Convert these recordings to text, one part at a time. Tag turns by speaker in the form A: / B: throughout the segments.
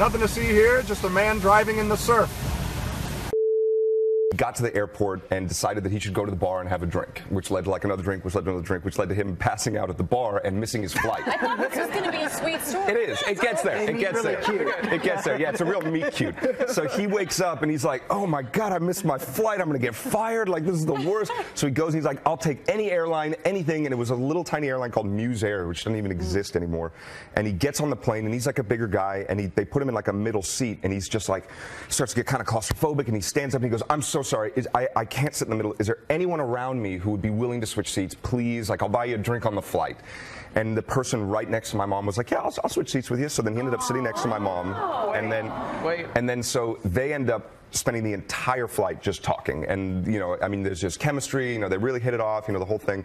A: Nothing to see here, just a man driving in the surf.
B: Got to the airport and decided that he should go to the bar and have a drink, which led to like another drink, which led to another drink, which led to him passing out at the bar and missing his flight.
C: I thought this was going to be a sweet story.
B: It is. It gets there. It gets there. It gets there. Yeah, it's a real meet cute. So he wakes up and he's like, "Oh my god, I missed my flight. I'm gonna get fired. Like this is the worst." So he goes and he's like, "I'll take any airline, anything." And it was a little tiny airline called Muse Air, which doesn't even exist anymore. And he gets on the plane and he's like a bigger guy and he, they put him in like a middle seat and he's just like starts to get kind of claustrophobic and he stands up and he goes, "I'm so sorry. Is, I I can't sit in the middle. Is there anyone around me who would be willing to switch seats, please? Like I'll buy you a drink on the flight." And the person right next to my mom was like, "Yeah, I'll, I'll switch seats with you." So then he ended up sitting next to my mom, oh, and then, and then so they end up spending the entire flight just talking. And you know, I mean, there's just chemistry. You know, they really hit it off. You know, the whole thing.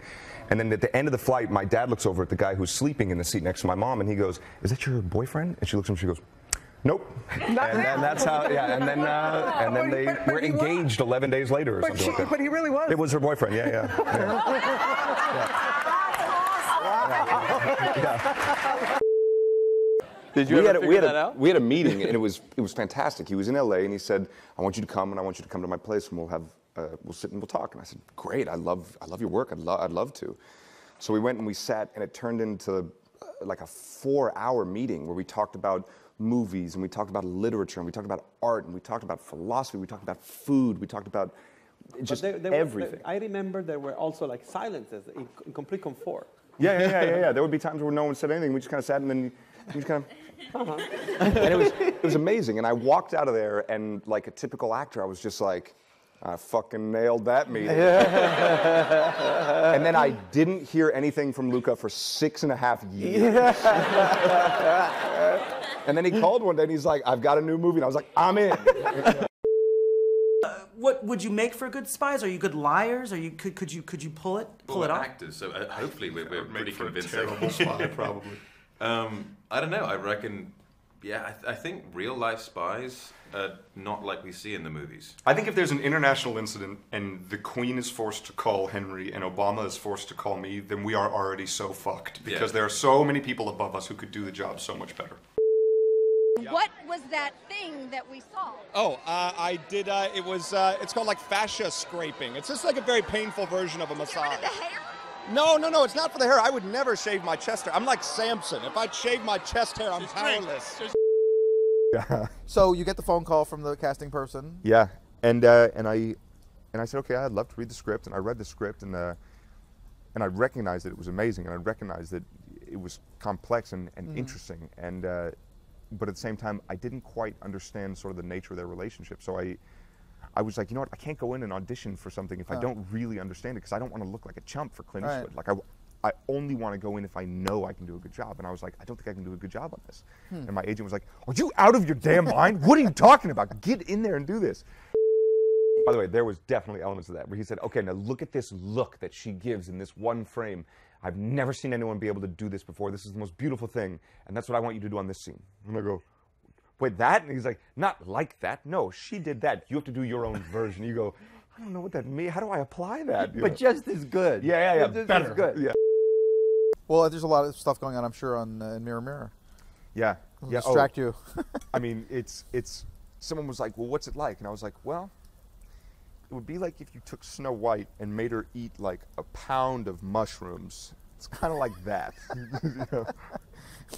B: And then at the end of the flight, my dad looks over at the guy who's sleeping in the seat next to my mom, and he goes, "Is that your boyfriend?" And she looks at him. She goes. Nope. And, and that's how, yeah. And then, uh, and then they were
D: but he was.
B: engaged 11 days later or
D: But,
B: something
D: she,
B: like that.
D: but he really was.
B: It was her boyfriend, yeah, yeah. yeah.
E: Did you
B: we
E: ever
B: had a,
E: figure
B: we had
E: that
B: a,
E: out?
B: We had a meeting, and it was it was fantastic. He was in LA, and he said, "I want you to come, and I want you to come to my place, and we'll have uh, we'll sit and we'll talk." And I said, "Great, I love I love your work. I'd love I'd love to." So we went and we sat, and it turned into uh, like a four-hour meeting where we talked about movies, and we talked about literature, and we talked about art, and we talked about philosophy, we talked about food, we talked about just
F: there- there were-
B: everything.
F: I remember there were also like silences in, in complete comfort.
B: Yeah, yeah, yeah, yeah, yeah. There would be times where no one said anything. We just kind of sat and then we just kind of. Uh-huh. and it was it was amazing. And I walked out of there, and like a typical actor, I was just like, I fucking nailed that meeting. and then I didn't hear anything from Luca for six and a half years. and then he called one day and he's like, I've got a new movie. And I was like, I'm in.
G: What would you make for good spies? Are you good liars? Are you could could you could you pull it pull
H: Well,
G: it off?
H: actors, so uh, hopefully we're, we're pretty
I: for a
H: convincing.
I: terrible spy, probably.
H: um, I don't know. I reckon. Yeah, I, th- I think real life spies are not like we see in the movies.
I: I think if there's an international incident and the Queen is forced to call Henry and Obama is forced to call me, then we are already so fucked because
H: Yeah.
I: there are so many people above us who could do the job so much better.
J: What was that thing that we saw?
K: Oh, uh, I did. Uh, it was. Uh, it's called like fascia scraping. It's just like a very painful version of a massage. No, no, no. It's not for the hair. I would never shave my chest hair. I'm like Samson. If I'd shave my chest hair, I'm powerless.
L: So you get the phone call from the casting person.
B: Yeah, and uh, and I and I said, okay, I'd love to read the script, and I read the script, and uh, and I recognized that it was amazing, and I recognized that it was complex and, and
L: Mhm.
B: interesting, and uh, but at the same time, I didn't quite understand sort of the nature of their relationship, so I. I was like, you know what? I can't go in and audition for something if I don't really understand it because I don't want to look like a chump for Clint
L: Right.
B: Eastwood. Like I, I only want to go in if I know I can do a good job. And I was like, I don't think I can do a good job on this.
L: Hmm.
B: And my agent was like, Are you out of your damn mind? What are you talking about? Get in there and do this. By the way, there was definitely elements of that where he said, "Okay, now look at this look that she gives in this one frame. I've never seen anyone be able to do this before. This is the most beautiful thing, and that's what I want you to do on this scene." And I go, "Wait, that?" And he's like, "Not like that. No, she did that. You have to do your own version." You go, "I don't know what that means. How do I apply that?" You
M: But
B: know?
M: just as good.
B: Yeah, yeah, yeah.
M: Just as
B: better.
M: good.
B: Yeah,
L: Well, there's a lot of stuff going on, I'm sure, on uh, in Mirror Mirror.
B: yeah,
L: It'll
B: yeah.
L: distract
B: oh.
L: you.
B: I mean, it's it's. Someone was like, "Well, what's it like?" And I was like, "Well." It would be like if you took Snow White and made her eat like a pound of mushrooms. It's kind of like that.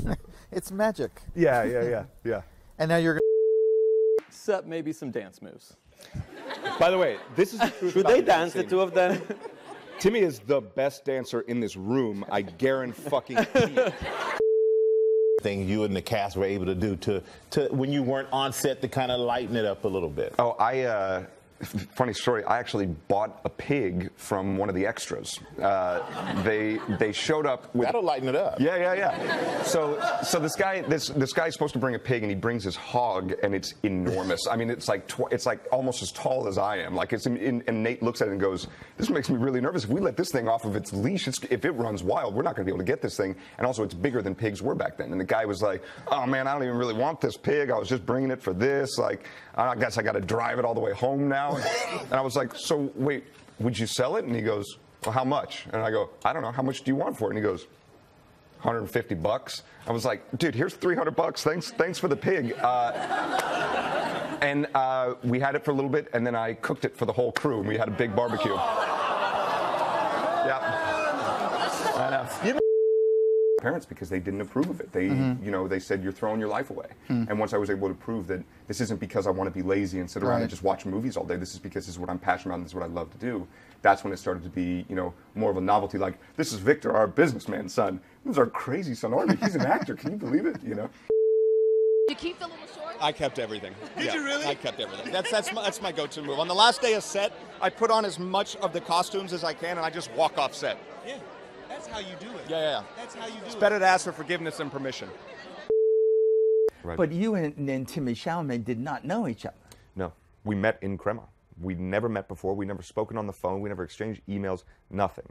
L: it's magic.
B: Yeah, yeah, yeah, yeah.
L: And now you're.
E: Except maybe some dance moves. By the way, this is the truth
N: Should
E: about
N: they
E: the
N: dance, the two of them?
B: Timmy is the best dancer in this room. I guarantee fucking.
O: thing you and the cast were able to do to, to when you weren't on set to kind of lighten it up a little bit?
B: Oh, I. Uh, funny story. I actually bought a pig from one of the extras. Uh, they they showed up with.
O: That'll lighten it up.
B: Yeah, yeah, yeah. So so this guy this this guy's supposed to bring a pig and he brings his hog and it's enormous. I mean, it's like tw- it's like almost as tall as I am. Like it's in, in, and Nate looks at it and goes, "This makes me really nervous. If we let this thing off of its leash, it's, if it runs wild, we're not going to be able to get this thing. And also, it's bigger than pigs were back then." And the guy was like, "Oh man, I don't even really want this pig. I was just bringing it for this. Like, I guess I got to drive it all the way home now." And I was like, "So wait, would you sell it?" And he goes, "Well, how much?" And I go, "I don't know. How much do you want for it?" And he goes. 150 bucks. I was like, dude, here's 300 bucks. Thanks, thanks for the pig. Uh, and uh, we had it for a little bit, and then I cooked it for the whole crew, and we had a big barbecue. Yeah. I know. Parents because they didn't approve of it. They,
L: Mhm.
B: you know, they said you're throwing your life away.
L: Hmm.
B: And once I was able to prove that this isn't because I want to be lazy and sit around
L: Right.
B: and just watch movies all day. This is because this is what I'm passionate about. and This is what I love to do. That's when it started to be, you know, more of a novelty. Like this is Victor, our businessman son. This is our crazy son Armie. He's an actor. Can you believe it? You know.
J: You keep the little shorts?
K: I kept everything.
J: Did
K: Yeah,
J: you really?
K: I kept everything. That's that's my, that's my go-to move. On the last day of set, I put on as much of the costumes as I can, and I just walk off set.
D: Yeah, that's how you do it.
K: Yeah, yeah. yeah.
D: That's how you do
K: It's
D: it.
K: better to ask for forgiveness than permission. Right.
M: But you and, and Timmy Chalamet did not know each other.
B: No, we met in Crema. We'd never met before. We'd never spoken on the phone. We never exchanged emails. Nothing.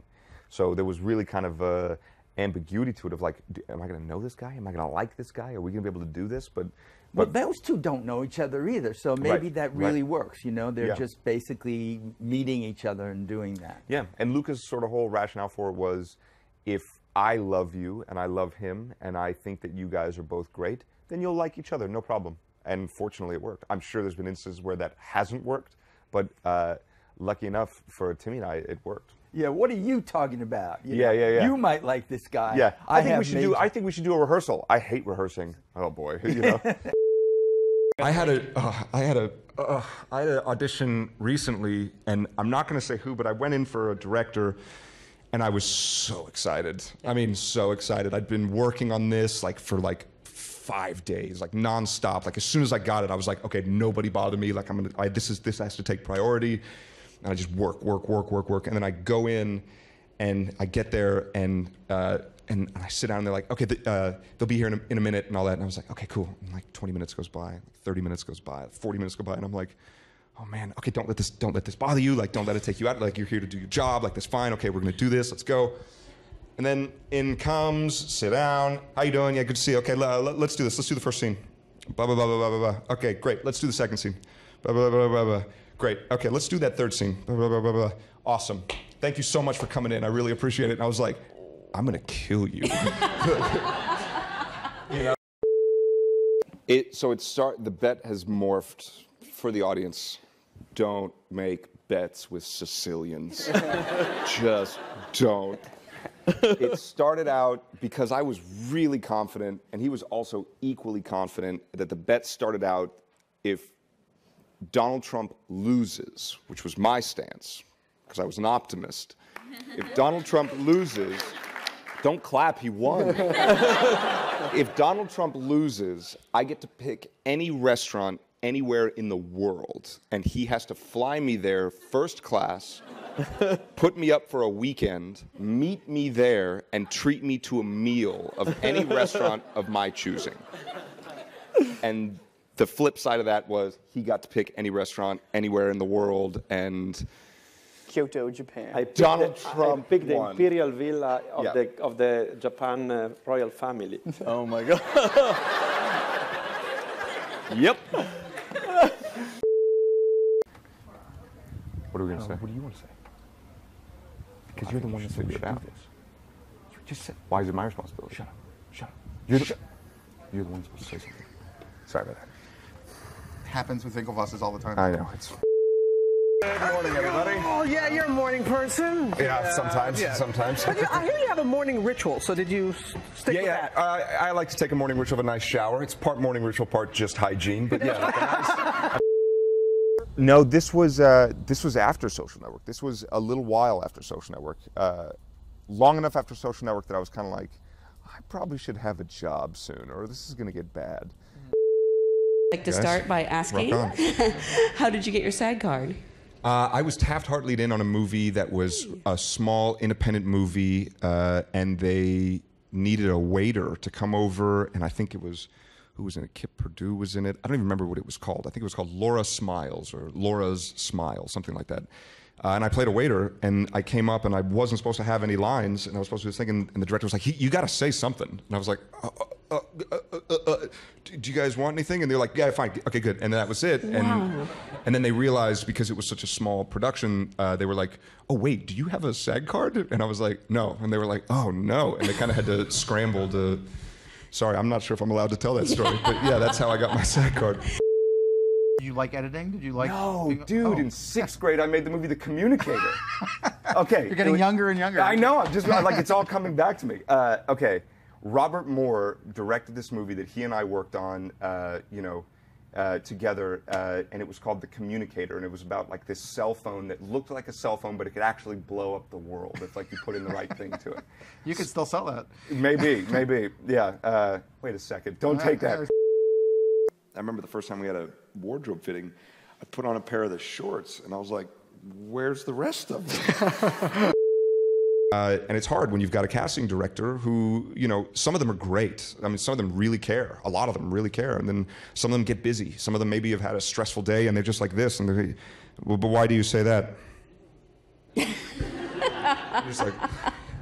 B: So there was really kind of a ambiguity to it of like, am I going to know this guy? Am I going to like this guy? Are we going to be able to do this? But,
M: Well,
B: but
M: those two don't know each other either, so maybe
B: Right,
M: that
B: right.
M: really works. You know, they're
B: Yeah.
M: just basically meeting each other and doing that.
B: Yeah, and Luca's sort of whole rationale for it was if I love you and I love him and I think that you guys are both great, then you'll like each other, no problem. And fortunately, it worked. I'm sure there's been instances where that hasn't worked, but uh, lucky enough for Timmy and I, it worked.
M: Yeah, what are you talking about? You
B: Yeah,
M: know,
B: yeah, yeah.
M: You might like this guy.
B: yeah, I, think we should do. I think we should do a rehearsal. I hate rehearsing. Oh boy, you know.
I: I had a, uh, I had a, uh, I had an audition recently, and I'm not going to say who, but I went in for a director, and I was so excited. I mean, so excited. I'd been working on this like for like five days, like nonstop. Like as soon as I got it, I was like, okay, nobody bother me. Like I'm gonna, I, this is this has to take priority, and I just work, work, work, work, work, and then I go in, and I get there, and uh, and I sit down, and they're like, okay, th- uh, they'll be here in a, in a minute, and all that, and I was like, okay, cool. And like 20 minutes goes by, like 30 minutes goes by, 40 minutes go by, and I'm like. Oh man, okay, don't let this don't let this bother you. Like, don't let it take you out. Like, you're here to do your job. Like, that's fine. Okay, we're gonna do this. Let's go. And then in comes, sit down. How you doing? Yeah, good to see you. Okay, le- le- let's do this. Let's do the first scene. Blah blah blah blah blah. blah. Okay, great. Let's do the second scene. Blah blah blah blah blah. blah. Great. Okay, let's do that third scene. Blah blah blah blah blah. Awesome. Thank you so much for coming in. I really appreciate it. And I was like, I'm gonna kill you. you know.
B: It so it start the bet has morphed for the audience. Don't make bets with Sicilians. Just don't. It started out because I was really confident, and he was also equally confident that the bet started out if Donald Trump loses, which was my stance, because I was an optimist. If Donald Trump loses, don't clap, he won. if Donald Trump loses, I get to pick any restaurant anywhere in the world, and he has to fly me there first class, put me up for a weekend, meet me there, and treat me to a meal of any restaurant of my choosing. And the flip side of that was he got to pick any restaurant anywhere in the world, and
F: Kyoto, Japan. I
B: Donald
F: the,
B: Trump
F: I picked the
B: won.
F: imperial villa of
B: Yeah.
F: the of the Japan uh, royal family.
E: Oh my god.
B: Yep. What are we going to say? What do you want to say? Because you're the one that's figured it out. This. Just say. Why is it my responsibility? Shut up. Shut up. You're the, you're the one supposed to say something. Sorry about that.
L: Happens with Winklevosses all the time.
B: I know. It's.
A: Good morning, everybody.
N: Oh yeah, you're a morning person.
B: Yeah, sometimes, yeah. sometimes.
N: But you, I hear you have a morning ritual. So did you stick
B: Yeah,
N: with
B: yeah.
N: that?
B: Uh, I like to take a morning ritual of a nice shower. It's part morning ritual, part just hygiene. But yeah, like nice. No, this was uh, this was after Social Network. This was a little while after Social Network. Uh, long enough after Social Network that I was kind of like, I probably should have a job soon, or this is going to get bad.
P: Like to start by asking, how did you get your SAG card?
I: Uh, I was Taft-Hartleyed in on a movie that was a small independent movie, uh, and they needed a waiter to come over, and I think it was who was in it? Kip Pardue was in it. I don't even remember what it was called. I think it was called Laura Smiles or Laura's Smile, something like that. Uh, and I played a waiter, and I came up, and I wasn't supposed to have any lines, and I was supposed to be thinking, and the director was like, "You got to say something," and I was like, uh, uh, uh, uh, uh, uh, "Do you guys want anything? And they're like, yeah, fine, okay, good. And that was it. And
P: Wow.
I: and then they realized because it was such a small production, uh, they were like, oh wait, do you have a SAG card? And I was like, no. And they were like, oh no. And they kind of had to scramble to. Sorry, I'm not sure if I'm allowed to tell that story, but yeah, that's how I got my SAG card.
L: Did you like editing? Did you like?
B: No,
L: being-
B: dude.
L: oh.
B: In sixth grade, I made the movie The Communicator. okay,
L: You're getting
B: was-
L: younger and younger.
B: I know. I'm just like it's all coming back to me. Uh, okay, Robert Moore directed this movie that he and I worked on. Uh, you know. Uh, together, uh, and it was called The Communicator, and it was about like this cell phone that looked like a cell phone, but it could actually blow up the world if like you put in the right thing to it.
L: You could still sell that.
B: Maybe, maybe, yeah. Uh, wait a second, don't take that.
A: I remember the first time we had a wardrobe fitting, I put on a pair of the shorts and I was like, where's the rest of them?
I: Uh, and it's hard when you've got a casting director who, you know, some of them are great. I mean, some of them really care. A lot of them really care. And then some of them get busy. Some of them maybe have had a stressful day and they're just like this. And they're, well, but why do you say that? I'm just like,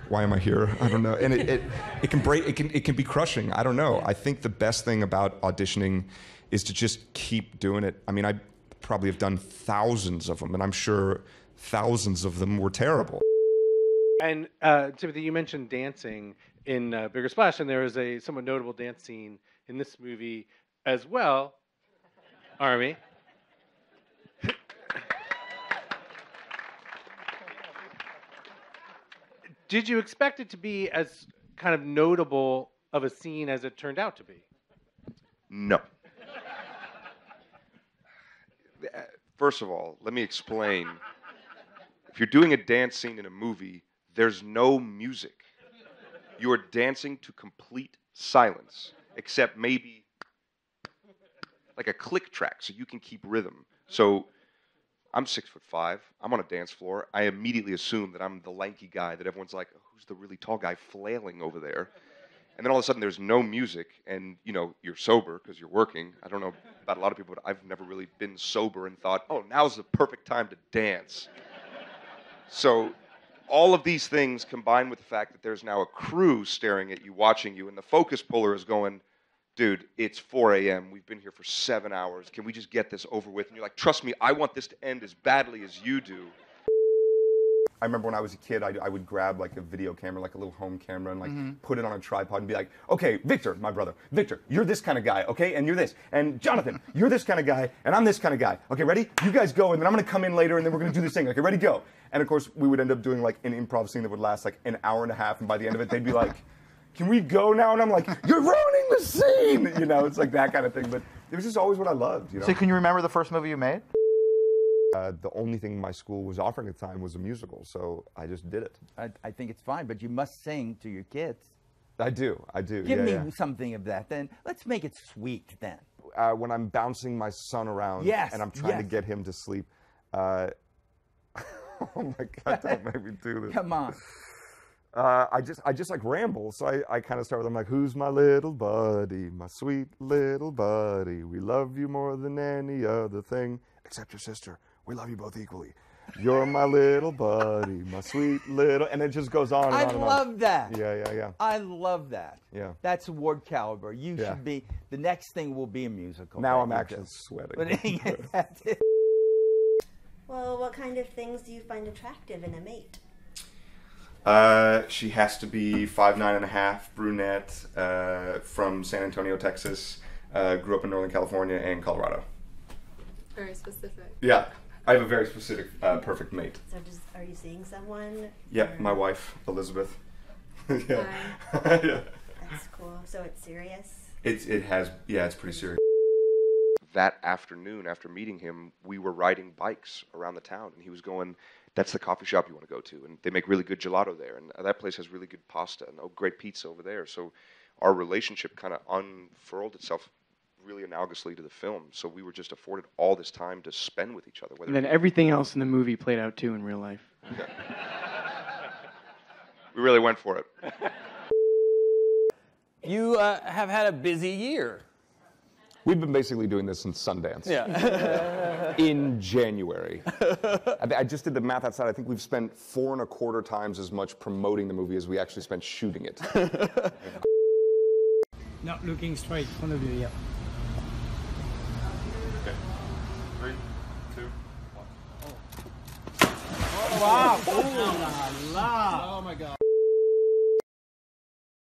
I: why am I here? I don't know. And it, it, it can break, it can, it can be crushing. I don't know. I think the best thing about auditioning is to just keep doing it. I mean, I probably have done thousands of them, and I'm sure thousands of them were terrible.
Q: And uh, Timothy, you mentioned dancing in uh, Bigger Splash, and there is a somewhat notable dance scene in this movie as well. Armie. Did you expect it to be as kind of notable of a scene as it turned out to be?
A: No. First of all, let me explain. If you're doing a dance scene in a movie, there's no music. You are dancing to complete silence, except maybe like a click track so you can keep rhythm. So I'm six foot five. I'm on a dance floor. I immediately assume that I'm the lanky guy that everyone's like, oh, who's the really tall guy flailing over there? And then all of a sudden there's no music and you know you're sober because you're working. I don't know about a lot of people, but I've never really been sober and thought, oh, now's the perfect time to dance. So all of these things combined with the fact that there's now a crew staring at you, watching you, and the focus puller is going, dude, it's 4 a.m. We've been here for seven hours. Can we just get this over with? And you're like, trust me, I want this to end as badly as you do.
B: I remember when I was a kid, I, I would grab like a video camera, like a little home camera, and like
L: Mhm.
B: put it on a tripod and be like, okay, Victor, my brother, Victor, you're this kind of guy, okay, and you're this, and Jonathan, you're this kind of guy, and I'm this kind of guy. Okay, ready? You guys go, and then I'm gonna come in later, and then we're gonna do this thing. Okay, ready? Go. And of course, we would end up doing like an improv scene that would last like an hour and a half, and by the end of it, they'd be like, can we go now? And I'm like, you're ruining the scene. You know, it's like that kind of thing. But it was just always what I loved. You know.
L: So can you remember the first movie you made?
B: Uh, the only thing my school was offering at the time was a musical, so I just did it.
M: I, I think it's fine, but you must sing to your kids.
B: I do, I do.
M: Give
B: yeah,
M: me
B: yeah.
M: something of that. Then let's make it sweet. Then
B: uh, when I'm bouncing my son around
M: Yes,
B: and I'm trying to get him to sleep. Uh, oh my God, don't make me do this.
M: Come on.
B: Uh, I just, I just like ramble. So I, I kind of start with, I'm like, who's my little buddy, my sweet little buddy? We love you more than any other thing, except your sister. We love you both equally. You're my little buddy, my sweet little, and it just goes on and
M: I
B: on and on.
M: love that.
B: Yeah, yeah, yeah.
M: I love that.
B: Yeah.
M: That's award caliber. You
B: Yeah.
M: should be. The next thing will be a musical.
B: Now
M: right?
B: I'm actually
M: just-
B: sweating.
M: But that's.
R: Well, what kind of things do you find attractive in a mate?
B: Uh, she has to be five nine and a half, brunette, uh, from San Antonio, Texas. Uh, grew up in Northern California and Colorado.
C: Very specific.
B: Yeah, I have a very specific, uh, perfect mate.
R: So, does, are you seeing someone?
B: Yeah,
R: or-
B: my wife, Elizabeth. yeah. yeah.
R: That's cool. So it's serious.
B: It's it has yeah, it's pretty serious.
A: That afternoon, after meeting him, we were riding bikes around the town, and he was going, "That's the coffee shop you want to go to, and they make really good gelato there, and that place has really good pasta and oh, great pizza over there." So, our relationship kind of unfurled itself really analogously to the film. So we were just afforded all this time to spend with each other.
S: And then everything else in the movie played out too in real life.
A: we really went for it.
E: You uh, have had a busy year.
B: We've been basically doing this since Sundance.
E: Yeah.
B: in January. I, I just did the math outside. I think we've spent four and a quarter times as much promoting the movie as we actually spent shooting it.
T: Not looking straight, in front of you, yeah. Wow. Oh. Oh, my God.